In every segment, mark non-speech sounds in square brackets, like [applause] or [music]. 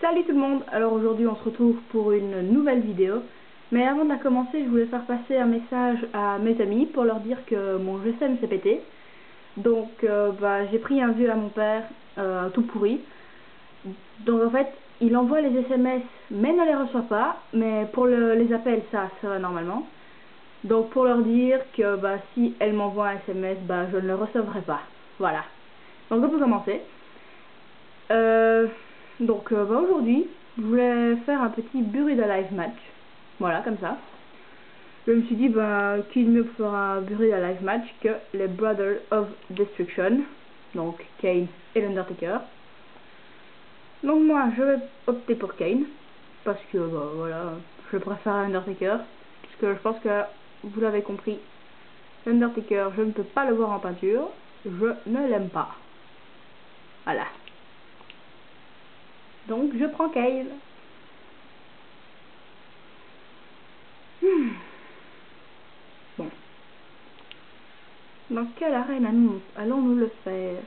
Salut tout le monde Alors aujourd'hui on se retrouve pour une nouvelle vidéo. Mais avant de la commencer, je voulais faire passer un message à mes amis pour leur dire que mon GSM s'est pété. Donc euh, bah, j'ai pris un vieux à mon père, euh, tout pourri. Donc en fait, il envoie les SMS mais ne les reçoit pas. Mais pour les appels, ça, ça va normalement. Donc pour leur dire que bah, si elle m'envoie un SMS, bah, je ne le recevrai pas. Voilà. Donc on peut commencer. Euh, donc euh, bah, aujourd'hui, je voulais faire un petit Buried Live match. Voilà, comme ça. Je me suis dit, bah, qui de mieux pour faire un Buried Live match que les Brothers of Destruction. Donc Kane et l'Undertaker. Donc moi, je vais opter pour Kane. Parce que, bah, voilà, je préfère Undertaker. Puisque je pense que vous l'avez compris, l'Undertaker, je ne peux pas le voir en peinture. Je ne l'aime pas. Voilà. Donc je prends Kyle. Hmm. Bon. Dans quelle arène allons-nous le faire?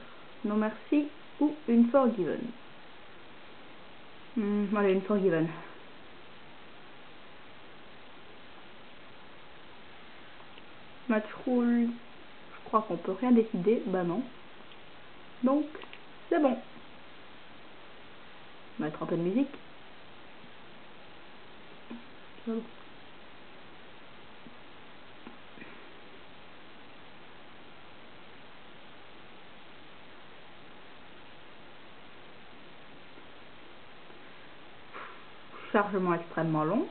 Non merci ou une Forgiven? Hmm, Allez, une Forgiven. Match roule. Je crois qu'on peut rien décider. Bah non. Donc, c'est bon mettre un peu de musique. Chargement extrêmement long.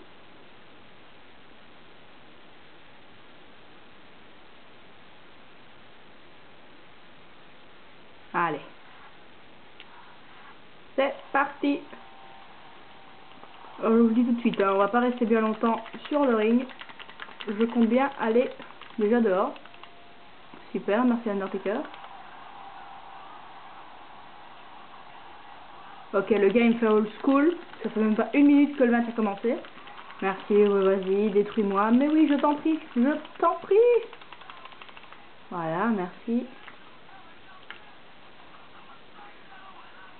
Allez. C'est parti Je vous dis tout de suite, hein, on va pas rester bien longtemps sur le ring. Je compte bien aller déjà dehors. Super, merci Undertaker. Ok, le game fait old school. Ça fait même pas une minute que le match a commencé. Merci, vas-y, détruis-moi. Mais oui, je t'en prie, je t'en prie. Voilà, merci.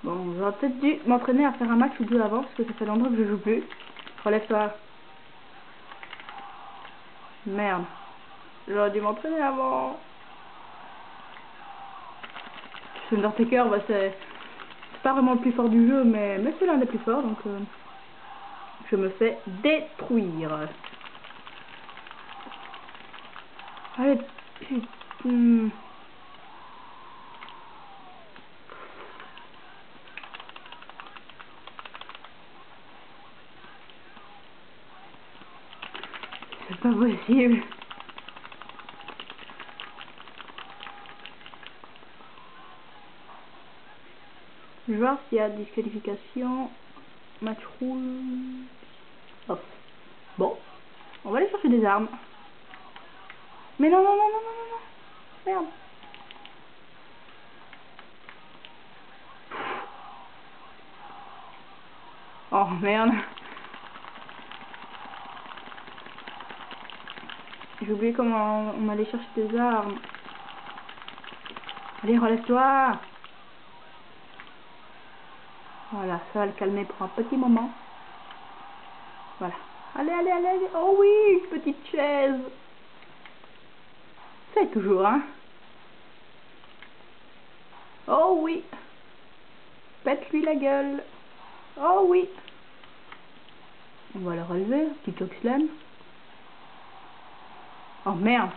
Bon, j'aurais peut-être dû m'entraîner à faire un match ou deux avant, parce que ça fait longtemps que je joue plus. Relève-toi. Merde. J'aurais dû m'entraîner avant. Undertaker, bah c'est pas vraiment le plus fort du jeu, mais, mais c'est l'un des plus forts, donc euh, je me fais détruire. Allez, putain. C'est possible. Je vais voir s'il y a disqualification. Match roule. Off. Bon. On va aller chercher des armes. Mais non, non, non, non, non, non. Merde. Oh merde. J'ai oublié comment on allait chercher des armes. Allez, relève-toi Voilà, ça va le calmer pour un petit moment. Voilà. Allez, allez, allez, allez. Oh oui, petite chaise. C'est toujours, hein. Oh oui. Pète-lui la gueule. Oh oui. On va le relever, petit oxlem. Oh merde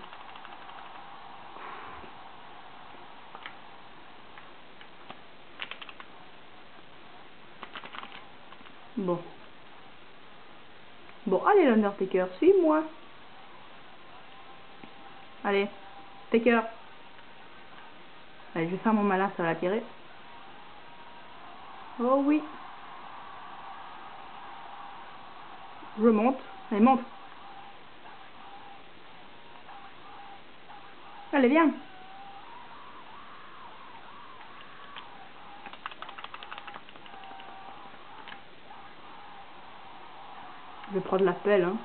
Bon. Bon, allez l'Undertaker, suis-moi. Allez, Taker. Allez, je vais faire mon malin, ça va l'attirer. Oh oui. Je monte. Allez, monte. Allez, viens. Je vais prendre la pelle, hein.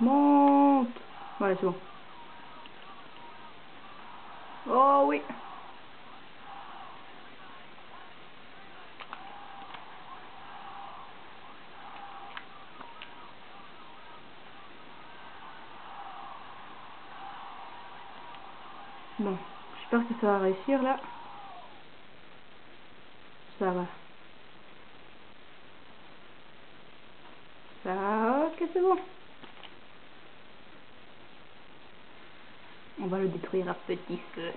Monte. Voilà, c'est bon. Oh oui. Bon, j'espère que ça va réussir là. Ça va. Ça, ok, c'est bon. On va le détruire à petit feu.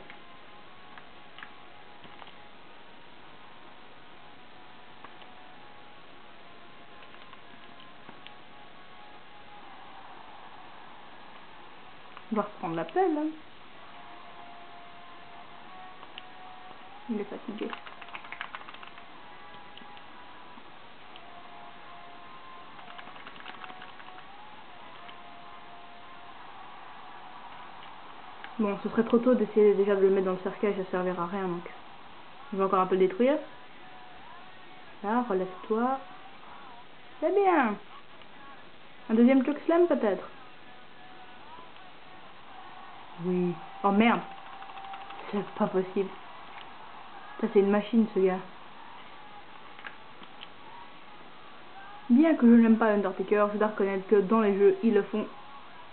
On va reprendre la pelle. Hein. Il est fatigué. Bon, ce serait trop tôt d'essayer déjà de le mettre dans le cercueil, ça servira à rien donc. Je vais encore un peu détruire. Là, relève-toi. C'est bien. Un deuxième truc slam peut-être? Oui. Oh merde. C'est pas possible. Ça c'est une machine ce gars. Bien que je n'aime pas Undertaker, je dois reconnaître que dans les jeux, ils le font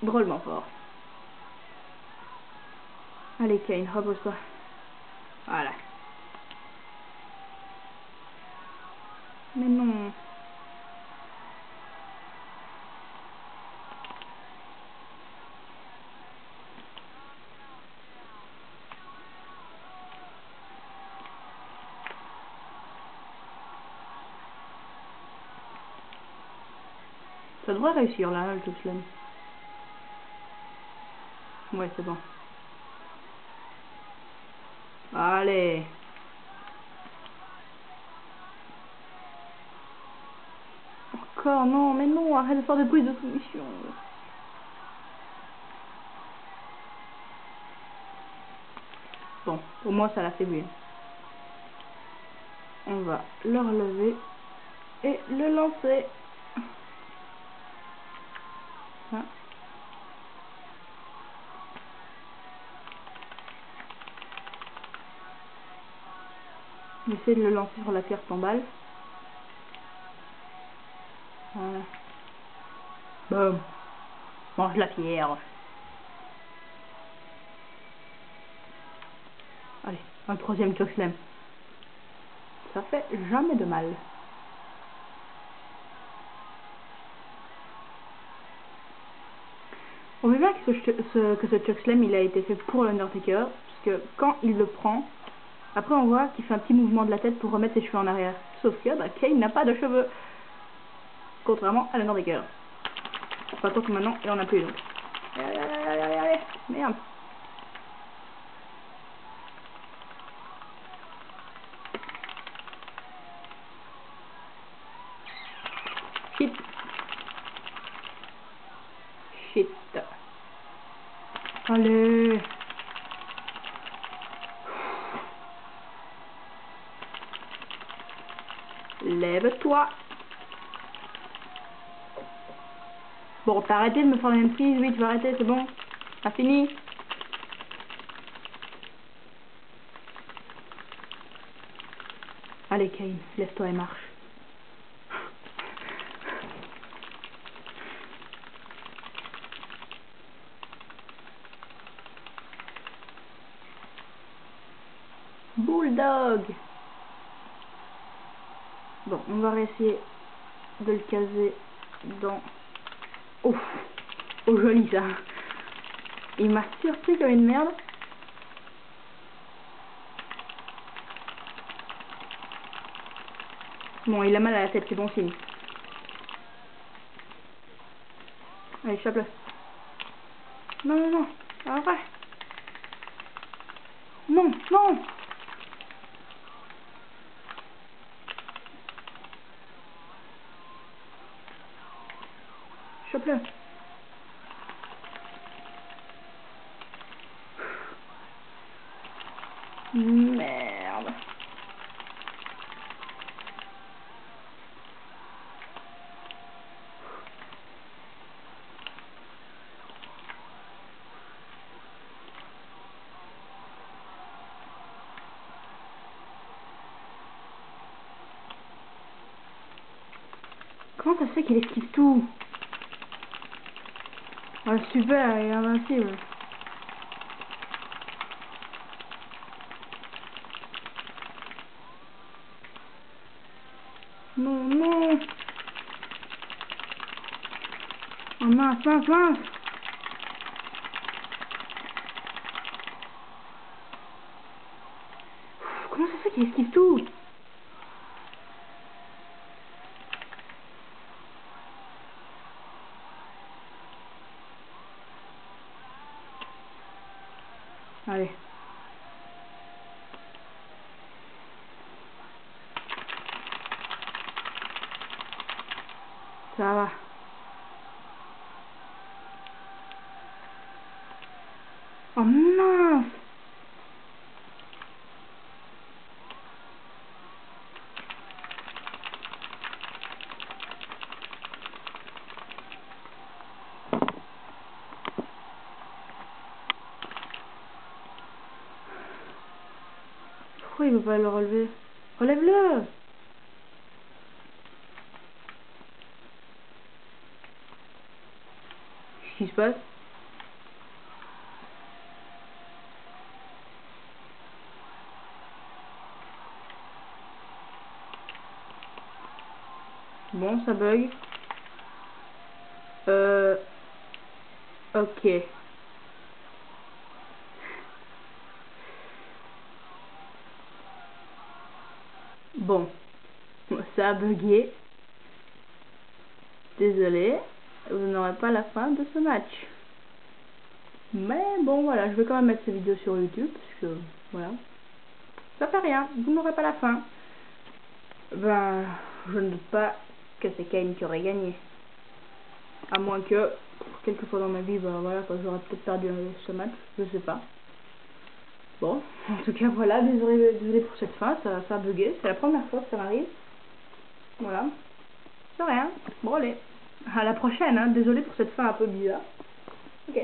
drôlement fort. Allez Kane, repose-toi. Voilà. Mais non. Ça devrait réussir là, le tout slam. Ouais, c'est bon. Allez. Encore, non, mais non, arrête de faire des bruits de soumission. Bon, pour moi, ça l'a fait bien. On va le relever et le lancer. J'essaie de le lancer sur la pierre tombale. Voilà. Boum. Mange la pierre. Allez, un troisième slam. Ça fait jamais de mal. On voit bien que ce, que ce slam il a été fait pour l'Undertaker, puisque quand il le prend, après, on voit qu'il fait un petit mouvement de la tête pour remettre ses cheveux en arrière. Sauf que bah, Kane n'a pas de cheveux. Contrairement à l'Undertaker. Pas tant que maintenant, il en a plus donc. Allez, allez, allez, Merde. Allez. Lève-toi. Bon, t'as arrêté de me faire la même. Oui, tu vas arrêter, c'est bon. T'as fini. Allez, Kane, laisse-toi et marche. Bulldog Bon, on va essayer de le caser dans... Ouf Oh, joli ça Il m'a surpris comme une merde. Bon, il a mal à la tête, c'est bon signe. Allez, chope-le. Non, non, non. Arrête. Non, non plaît. Merde. Comment ça se fait qu'il esquive tout? Ah super, il est invincible. Non, non. Oh mince, mince, mince. Comment ça se fait qu'il esquive tout Allez. Ça va. Oh mince. Pourquoi il veut pas le relever? Relève-le! Qu'est-ce qui se passe? Bon, ça bug. Euh... Ok. Bon. Ça a bugué. Désolé. Vous n'aurez pas la fin de ce match. Mais bon, voilà. Je vais quand même mettre cette vidéo sur YouTube. Parce que, voilà. Ça fait rien. Vous n'aurez pas la fin. Ben, je ne doute pas que c'est Kane qui aurait gagné. À moins que, quelques fois dans ma vie, ben voilà, j'aurais peut-être perdu ce match. Je sais pas. Bon, [laughs] en tout cas, voilà, désolé, pour cette fin, ça, ça a bugué. C'est la première fois que ça m'arrive. Voilà. C'est rien. Bon, allez. À la prochaine, hein. Désolé pour cette fin un peu bizarre. Ok.